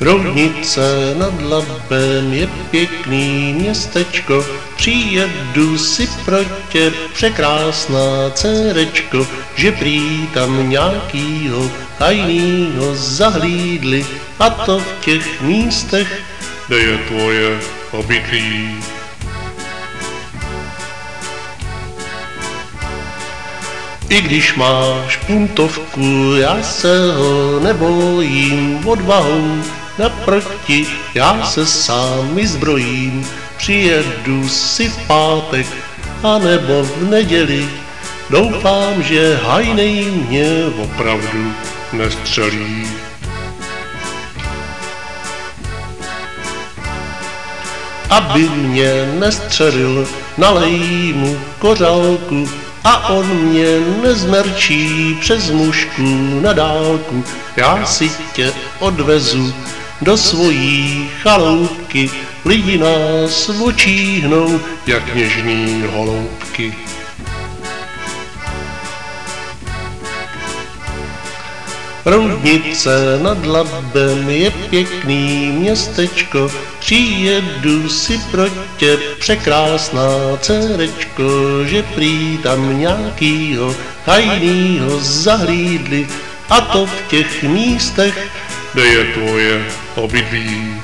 Roudnice nad Labem je pěkný městečko, přijedu si pro tě překrásná dcerečko, že prý tam nějakýho tajnýho zahlídli, a to v těch místech, kde je tvoje obydlí. I když máš puntovku, já se ho nebojím odvahou, naproti já se sám vyzbrojím, přijedu si v pátek, anebo v neděli, doufám, že hajnej mě opravdu nestřelí. Aby mě nestřelil, nalej mu kořálku, a on mě nezmerčí přes mušku na dálku. Já si tě odvezu do svojí chaloupky, lidi nás očíhnou, jak něžný holoubky. Roudnice nad Labem je pěkný městečko, přijedu si pro tě překrásná dcerečko, že prý tam nějakýho tajnýho zahlídli, a to v těch místech, kde je tvoje obydlí.